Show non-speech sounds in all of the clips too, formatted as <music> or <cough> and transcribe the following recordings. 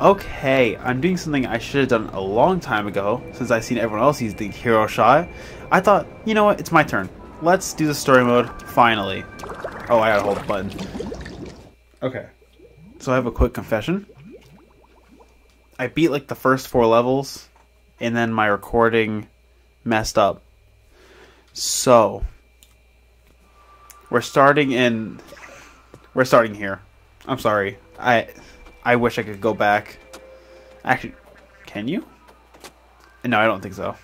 Okay, I'm doing something I should have done a long time ago, since I've seen everyone else use the hero shot. I thought, you know what, it's my turn. Let's do the story mode, finally. Oh, I gotta hold the button. Okay. So I have a quick confession. I beat like the first four levels, and then my recording messed up. So, we're starting in... We're starting here. I'm sorry. I I wish I could go back. Actually, can you? No, I don't think so.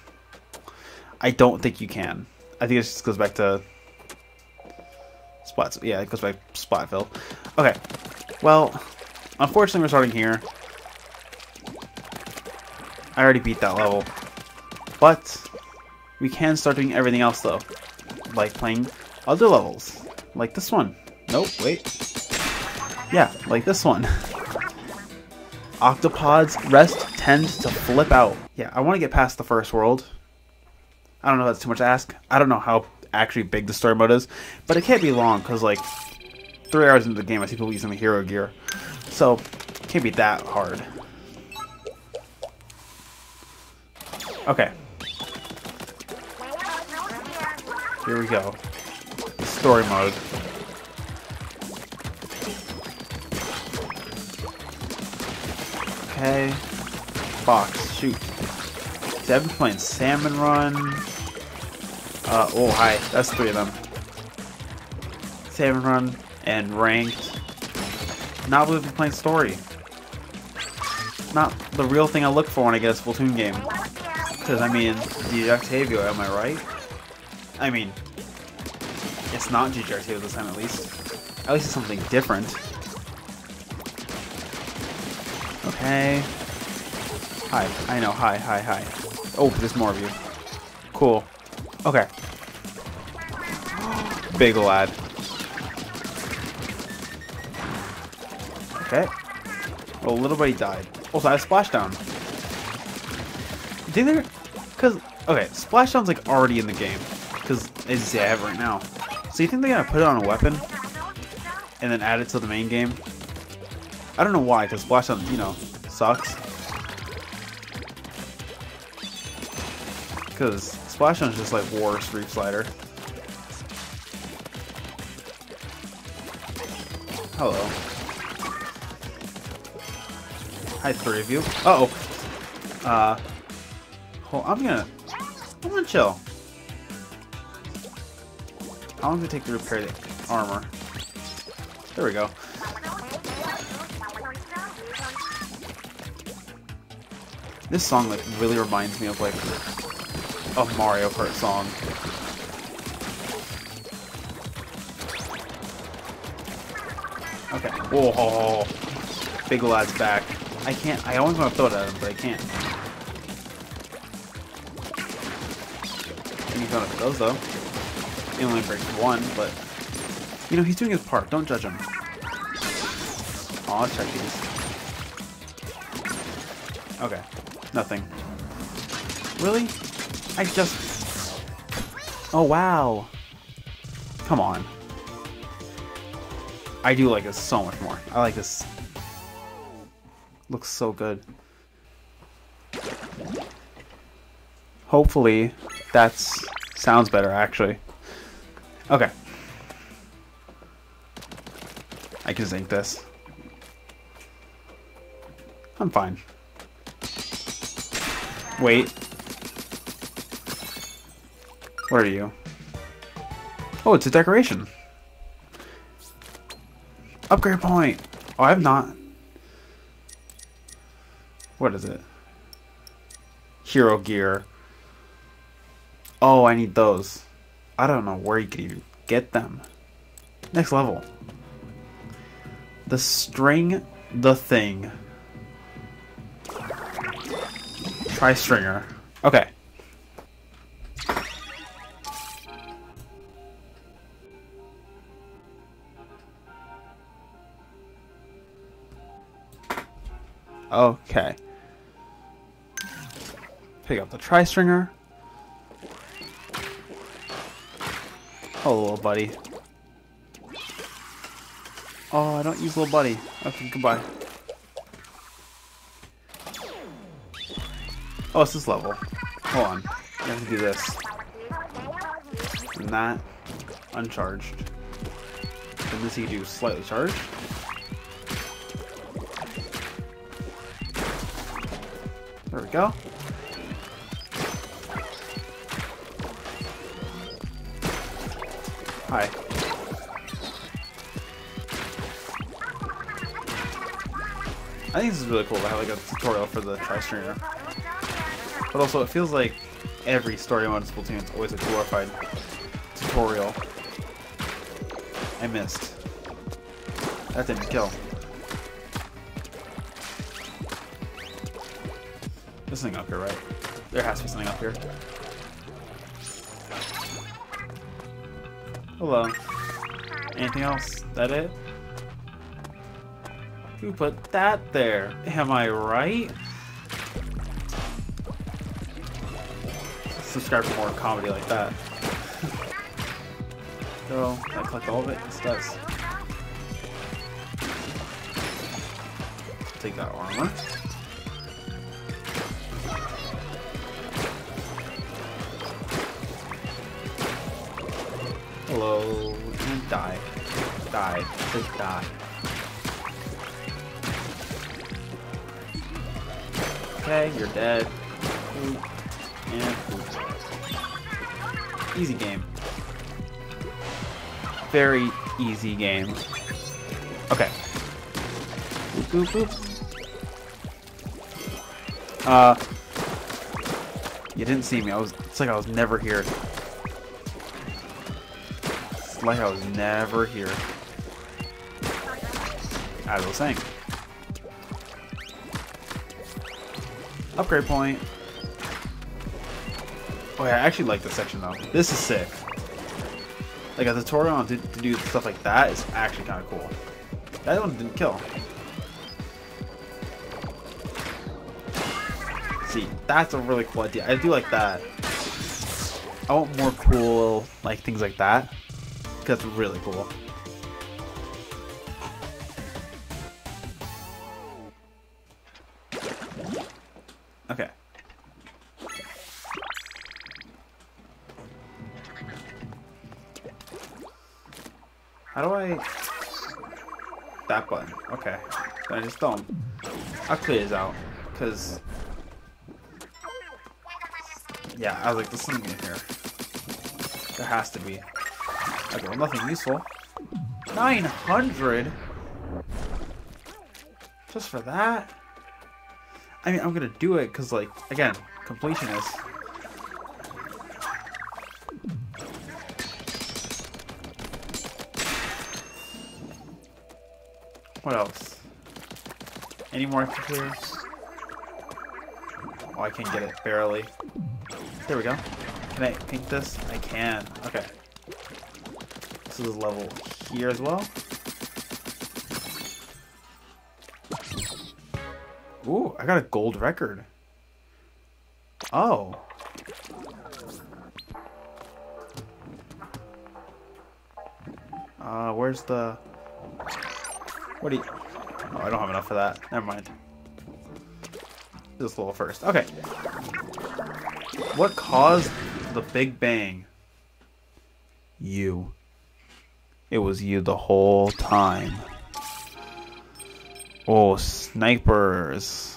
I don't think you can. I think it just goes back to spots. Yeah, it goes back to Spotville. Okay. Well, unfortunately, we're starting here. I already beat that level, but we can start doing everything else though, like playing other levels, like this one. Nope, wait. Yeah, like this one. <laughs> Octopods rest tend to flip out. Yeah, I want to get past the first world. I don't know if that's too much to ask. I don't know how actually big the story mode is, but it can't be long because like three hours into the game, I see people using the hero gear, so it can't be that hard. Okay. Here we go. Story mode. Okay. Fox, shoot. Devin playing Salmon Run. Uh, oh, hi. That's three of them. Salmon Run and Ranked. Not really playing Story. Not the real thing I look for when I get a Splatoon game. Because, I mean, DJ Octavio, am I right? I mean, it's not GG Octavio this time at least. At least it's something different. Okay. Hi. I know. Hi, hi, hi. Oh, there's more of you. Cool. Okay. <gasps> Big lad. Okay. Well, little buddy died. Also, I have splashdown. Did there? Cause okay, splashdown's like already in the game. Cause it's Zav right now. So you think they're gonna put it on a weapon and then add it to the main game? I don't know why, because Splashdown, you know, sucks. Because Splashdown is just like worse Reef Slider. Hello. Hi, three of you. Uh oh. Uh. Hold, I'm gonna. I'm gonna chill. How long does it take to repair the armor? There we go. This song like really reminds me of like a Mario Kart song. Okay. Whoa. Big lad's back. I can't. I always want to throw it at him, but I can't. And he's gonna those though. He only breaks one, but you know he's doing his part. Don't judge him. Aw, check these. Okay. Nothing. Really? I just... Oh, wow. Come on. I do like this so much more. I like this. Looks so good. Hopefully, that's sounds better, actually. Okay. I can zinc this. I'm fine. Wait. What are you? Oh, it's a decoration. Upgrade point. Oh, I have not. What is it? Hero gear. Oh, I need those. I don't know where you can even get them. Next level. The string, the thing. Tri-stringer. Okay. Okay. Pick up the tri-stringer. Oh, little buddy. Oh, I don't use little buddy. Okay, goodbye. Oh, it's this level. Hold on. You have to do this. And that, uncharged. And this you do slightly charged. There we go. Hi. I think this is really cool to have like a tutorial for the tri-stringer. But also, it feels like every story mode in Splatoon is always a glorified tutorial. I missed. That didn't kill. There's something up here, right? There has to be something up here. Hello. Anything else? That it? Who put that there? Am I right? Subscribe for more comedy like that. <laughs> Go. I collect all of it? This does. Take that armor. Hello. And die. Die. Just die. Okay, you're dead. Easy game. Very easy game. Okay. Boop, boop, boop. Uh, you didn't see me. I was. It's like I was never here. It's like I was never here. As I was saying. Upgrade point. Oh yeah, I actually like this section though. This is sick. Like a tutorial on to, to do stuff like that is actually kind of cool. That one didn't kill. See, that's a really cool idea. I do like that. I want more cool, like, things like that. It's really cool. How do I... That button. Okay. I just don't. I'll clear this out. Because... Yeah, I was like, there's something in here. There has to be. Okay, well, nothing useful. 900? Just for that? I mean, I'm gonna do it because, like, again, completionist. What else? Any more here? Oh, I can't get it, barely. There we go. Can I paint this? I can. Okay. This is a level here as well. Ooh, I got a gold record. Oh. Uh, where's the... What do you... Oh, I don't have enough for that. Never mind. This level first. Okay. What caused the Big Bang? You. It was you the whole time. Oh, snipers.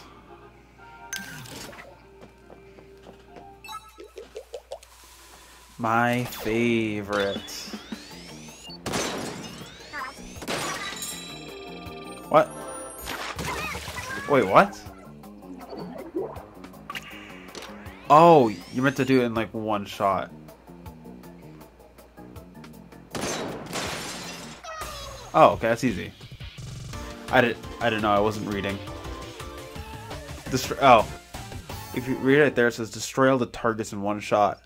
My favorite. Wait, what? Oh, you meant to do it in like one shot. Oh, okay, that's easy. I did I didn't know I wasn't reading. Destroy oh. If you read it there it says destroy all the targets in one shot.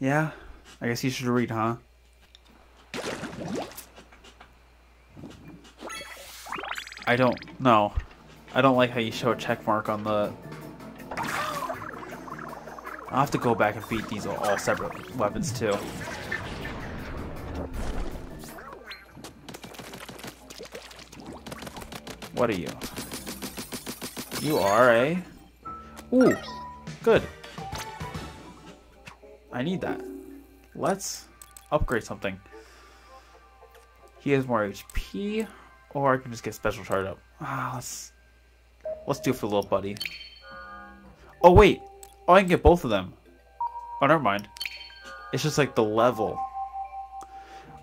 Yeah? I guess you should read, huh? I don't know. I don't like how you show a check mark on the I'll have to go back and beat these all, separate weapons too. What are you? You are a... Ooh, good. I need that. Let's upgrade something. He has more HP, or I can just get special charge up. Ah, let's let's do it for little buddy. Oh wait, oh I can get both of them. Oh, never mind. It's just like the level.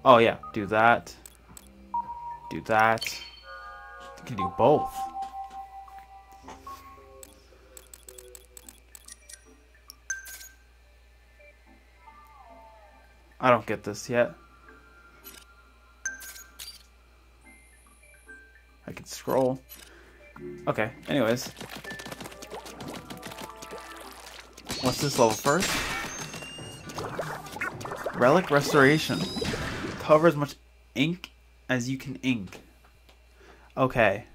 Oh yeah, do that. Do that. You can do both. I don't get this yet. I can scroll. Okay, anyways. What's this level first? Relic Restoration. Cover as much ink as you can ink. Okay.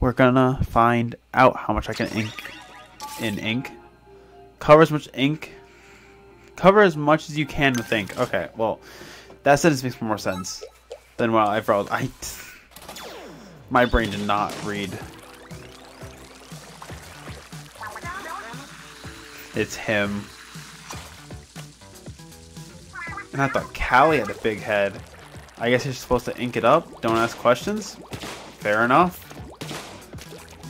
We're gonna find out how much I can ink in ink. Cover as much ink. Cover as much as you can with ink. Okay, well, that sentence makes more sense than what I wrote. I, my brain did not read. It's him. And I thought Callie had a big head. I guess you're supposed to ink it up. Don't ask questions. Fair enough.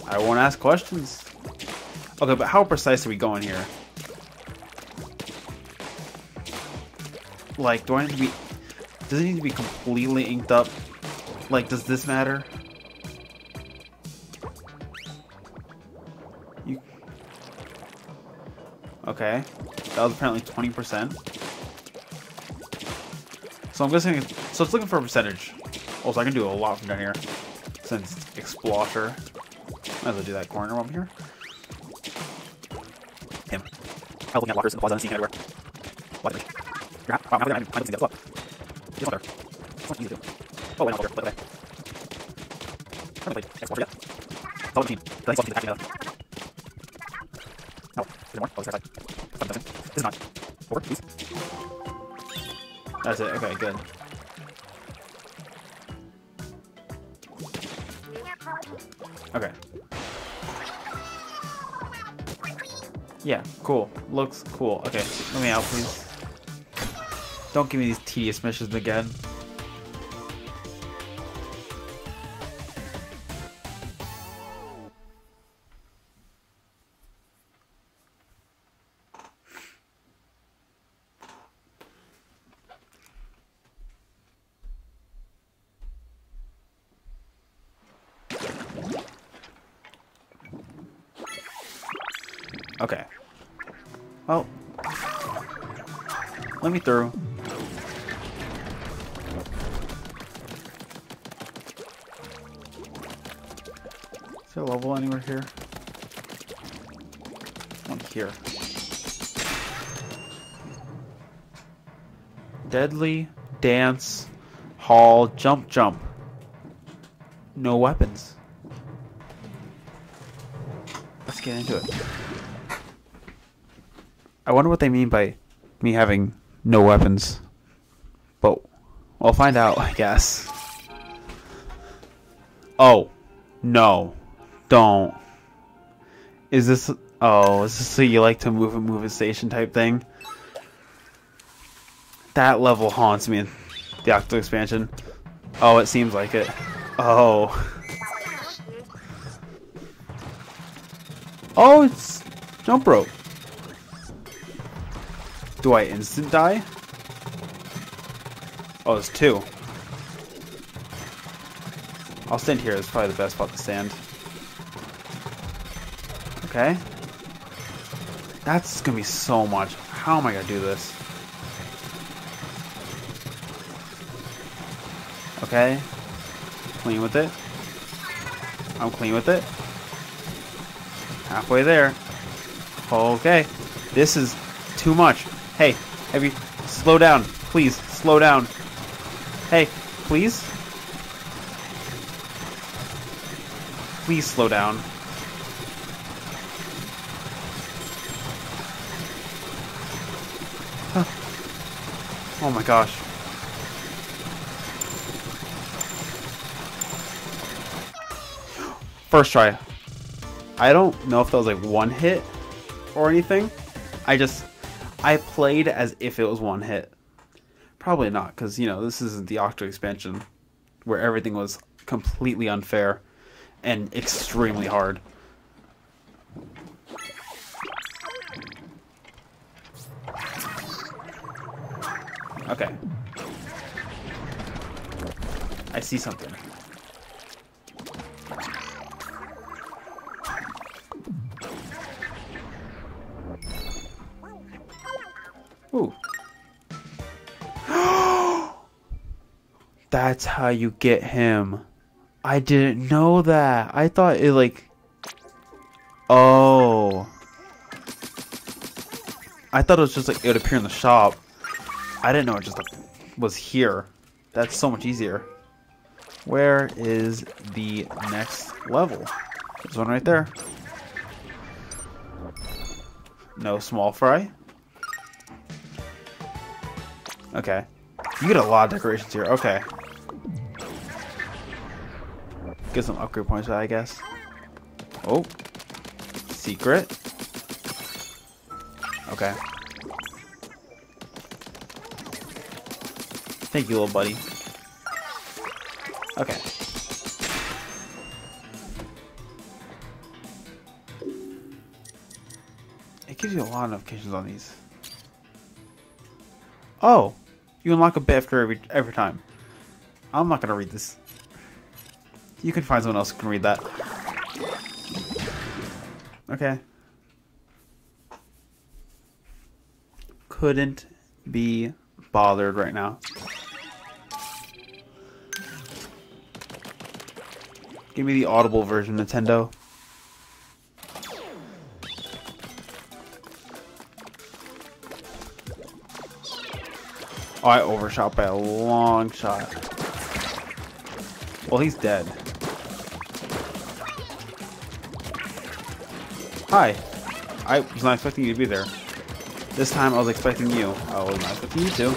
I won't ask questions. Okay, but how precise are we going here? Like, do I need to be... Does it need to be completely inked up? Like, does this matter? You... Okay. That was apparently 20%. So I'm guessing... So it's looking for a percentage. Also, I can do a lot from down here. Since it's Explosher. Might as well do that corner over here. Him. I'm looking at lockers the plaza and seeing everywhere. What? Grab. Wow, now I'm looking at Look. He's not there. It's not easy. Oh, wait, no, there. Wait, wait. I haven't played Explosher yet. It's all the team. Did I need to actually uh, No. Is there more? Oh, there's side. This is not. Four, please. That's it. Okay, good. Okay. Yeah, cool. Looks cool. Okay, let me out, please. Don't give me these tedious missions again. There a level anywhere here? One here. Deadly, dance, hall, jump, jump. No weapons. Let's get into it. I wonder what they mean by me having no weapons. But we'll find out, I guess. Oh. No. Don't. Is this... Oh, is this so you like to move and move a station type thing? That level haunts me the Octo expansion. Oh, it seems like it. Oh. Oh, it's jump rope. Do I instant die? Oh, it's two. I'll stand here. It's probably the best spot to stand. Okay. That's gonna be so much. How am I gonna do this? Okay. Clean with it. I'm clean with it. Halfway there. Okay. This is too much. Hey, have you... Slow down. Please, slow down. Hey, please? Please slow down. Oh my gosh. First try. I don't know if that was like one hit or anything. I just I played as if it was one hit. Probably not, because you know this isn't the Octo expansion, where everything was completely unfair and extremely hard. Okay. I see something. Ooh. <gasps> That's how you get him. I didn't know that. I thought it like... Oh. I thought it was just like it would appear in the shop. I didn't know it just was here. That's so much easier. Where is the next level? There's one right there. No small fry. Okay. You get a lot of decorations here. Okay. Get some upgrade points, I guess. Oh. Secret. Okay. Thank you, little buddy. Okay. It gives you a lot of notifications on these. Oh! You unlock a bit after every, every time. I'm not gonna read this. You can find someone else who can read that. Okay. Couldn't be bothered right now. Give me the audible version, Nintendo. Oh, I overshot by a long shot. Well, he's dead. Hi. I was not expecting you to be there. This time I was expecting you. I was not expecting you to.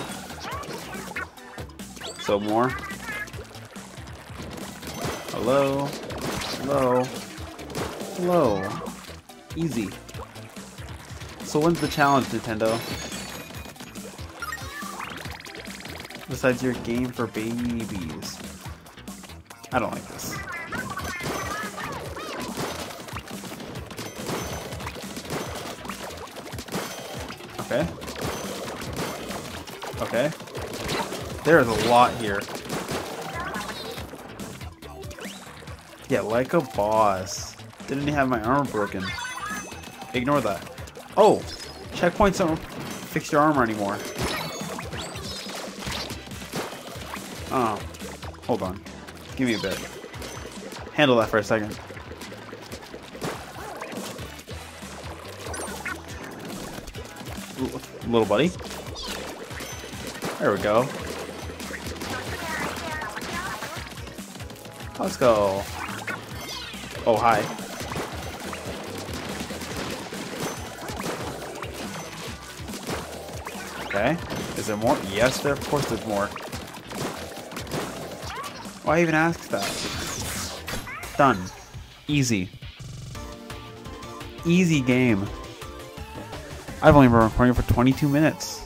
So more. Hello? Hello? Hello? Easy. So when's the challenge, Nintendo? Besides your game for babies. I don't like this. Okay. Okay. There's a lot here. Yeah, like a boss. Didn't have my armor broken. Ignore that. Oh! Checkpoints don't fix your armor anymore. Oh. Hold on. Give me a bit. Handle that for a second. L little buddy. There we go. Let's go. Oh, hi. Okay. Is there more? Yes, there. Of course there's more. Why even ask that? Done. Easy. Easy game. I've only been recording for 22 minutes.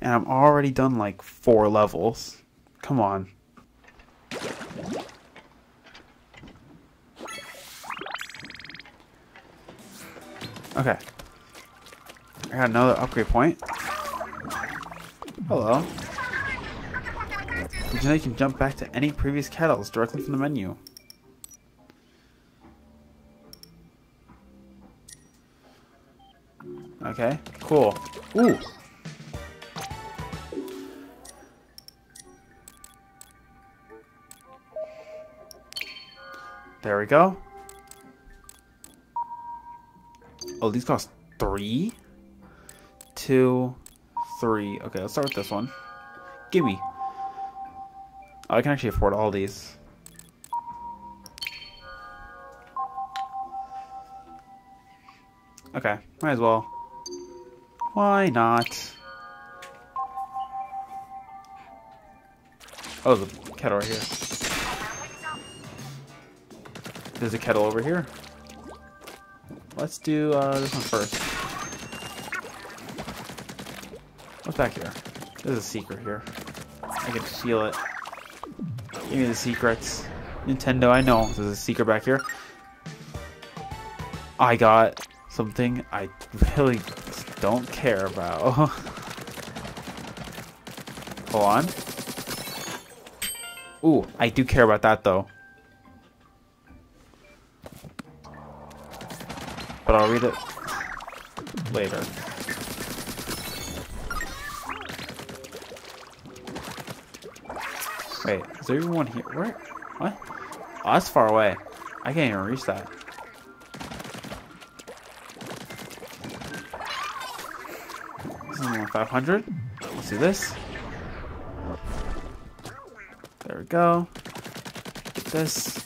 And I'm already done like four levels. Come on. Okay. I got another upgrade point. Hello. Did you know you can jump back to any previous kettles directly from the menu? Okay, cool. Ooh! There we go. Oh, these cost three? Two, three. Okay, let's start with this one. Gimme. Oh, I can actually afford all these. Okay, might as well. Why not? Oh, there's a kettle right here. There's a kettle over here. Let's do uh, this one first. What's back here? There's a secret here. I can feel it. Give me the secrets. Nintendo, I know there's a secret back here. I got something I really don't care about. <laughs> Hold on. Ooh, I do care about that though. Read it later. Wait, is there even one here? Where? What? Oh, that's far away. I can't even reach that. This is only 500. Let's do this. There we go. Get this.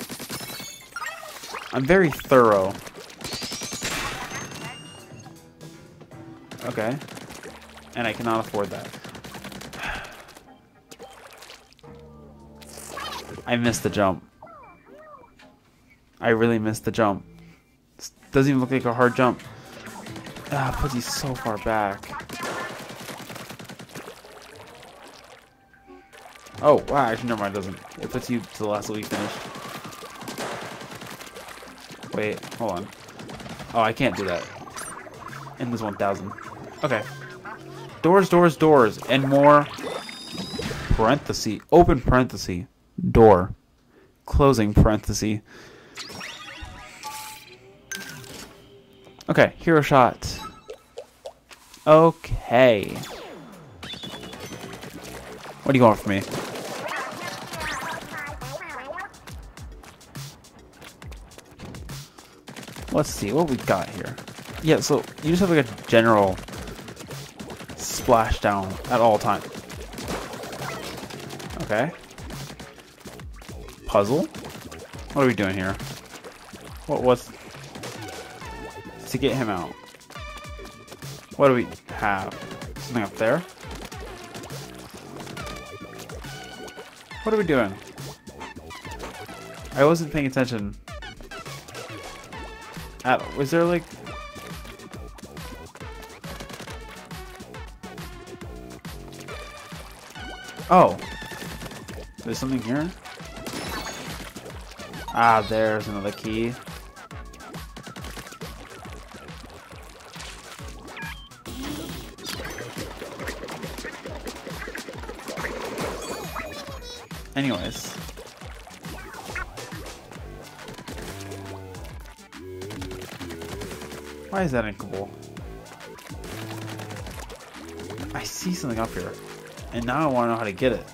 I'm very thorough. Okay. And I cannot afford that. I missed the jump. I really missed the jump. This doesn't even look like a hard jump. Ah, puts you so far back. Oh, wow, actually, never mind, it doesn't. It puts you to the last level you finished. Wait, hold on. Oh, I can't do that. And there's 1,000. Okay. Doors, doors, doors, and more parenthesis, open parenthesis, door, closing parenthesis. Okay, hero shot. Okay. What do you want from me? Let's see what we got here. Yeah, so you just have like a general splashdown at all times. Okay. Puzzle? What are we doing here? What was to get him out? What do we have? Something up there? What are we doing? I wasn't paying attention. At, was there like Oh. There's something here? Ah, there's another key. Anyways. Why is that inkable? I see something up here. And now I want to know how to get it.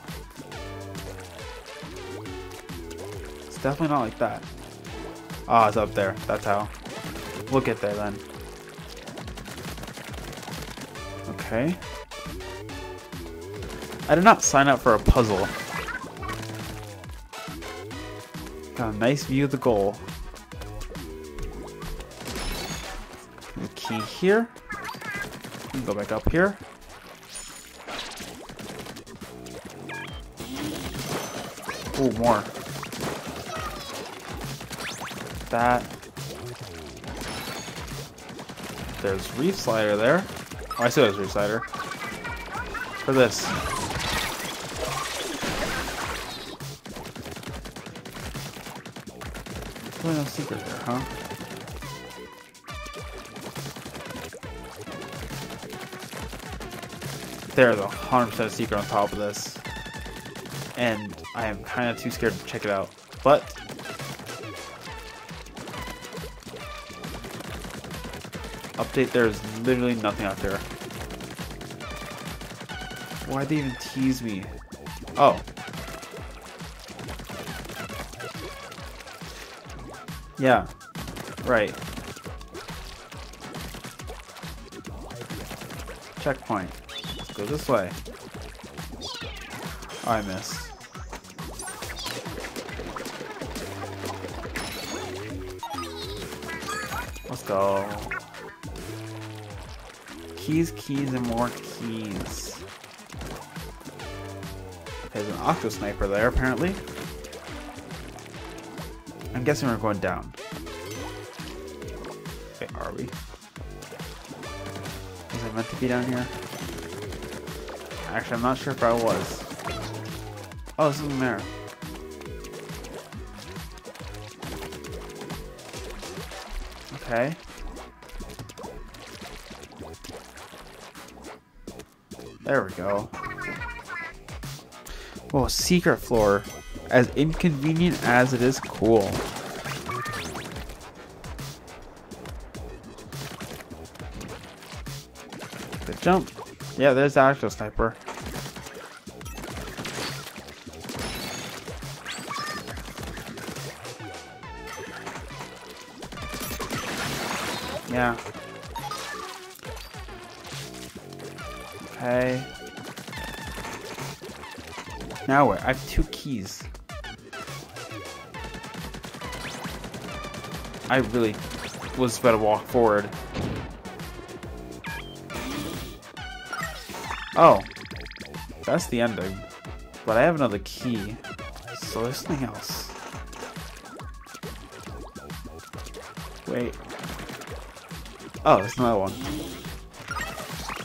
It's definitely not like that. Ah, oh, it's up there. That's how. We'll get there then. Okay. I did not sign up for a puzzle. Got a nice view of the goal. The key here. Go back up here. Ooh, more. That. There's Reef Slider there. Oh, I see there's Reef Slider. For this. Really no secret there, huh? There's a 100% secret on top of this. And I am kind of too scared to check it out. But update there's literally nothing out there. Why'd they even tease me? Oh. Yeah. Right. Checkpoint. Let's go this way. Oh, I missed. Let's go. Keys, keys, and more keys. There's an Octo Sniper there, apparently. I'm guessing we're going down. Okay, are we? Was I meant to be down here? Actually, I'm not sure if I was. Oh, this is there. Okay. There we go. Oh, secret floor. As inconvenient as it is cool. Good jump. Yeah, there's the actual sniper. Yeah. Okay. Now where? I have two keys. I really was about to walk forward. Oh. That's the ending. But I have another key. So there's something else. Wait. Oh, there's another one.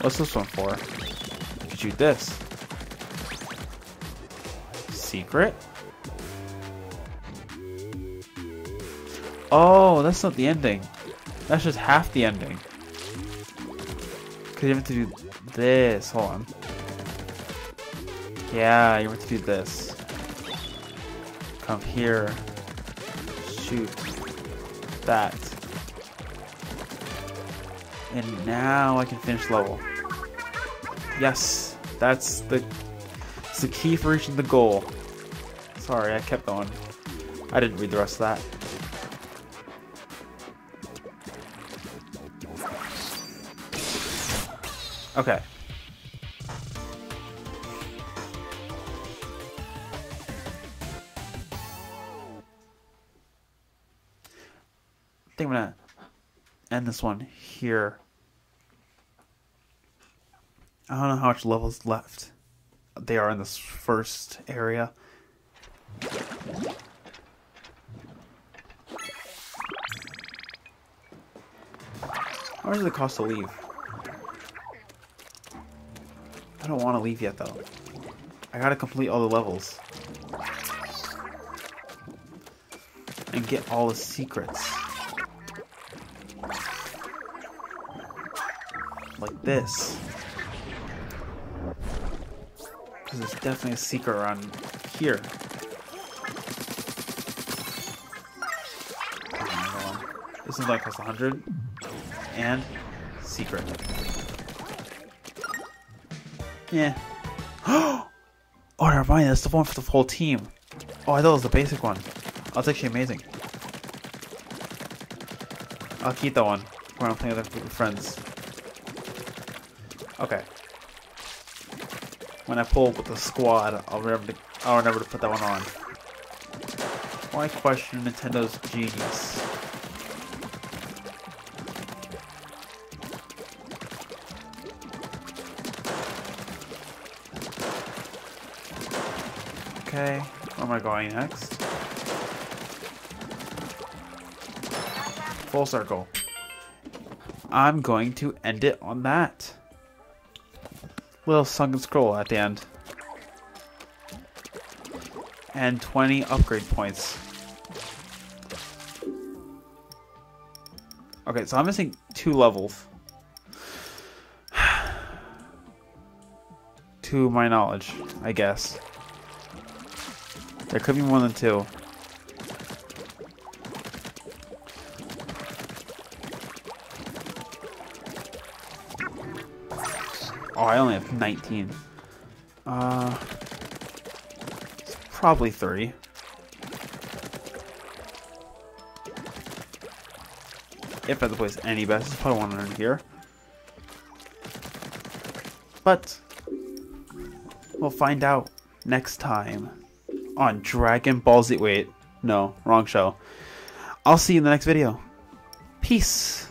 What's this one for? You can shoot this. Secret? Oh, that's not the ending. That's just half the ending. Cause you have to do this. Hold on. Yeah, you have to do this. Come here. Shoot. That. And now I can finish level. Yes, that's the, it's the key for reaching the goal. Sorry, I kept going. I didn't read the rest of that. Okay. I think I'm gonna end this one here. I don't know how much levels left they are in this first area. How much does it cost to leave? I don't want to leave yet, though. I gotta complete all the levels. And get all the secrets. Like this. Because there's definitely a secret around here. This is like cost 100. And secret. Yeah. <gasps> oh, never mind. That's the one for the whole team. Oh, I thought it was the basic one. Oh, That's actually amazing. I'll keep that one when I'm playing with friends. Okay. When I pull with the squad, I'll remember to, I'll remember to put that one on. Why question Nintendo's genius? Okay, where am I going next? Full circle. I'm going to end it on that. Little sunken scroll at the end. And 20 upgrade points. Okay, so I'm missing two levels. <sighs> to my knowledge, I guess. There could be more than two. I only have 19. Uh, probably 30. If I to place any bets, put one in here. But, we'll find out next time on Dragon Ball Z. Wait, no, wrong show. I'll see you in the next video. Peace.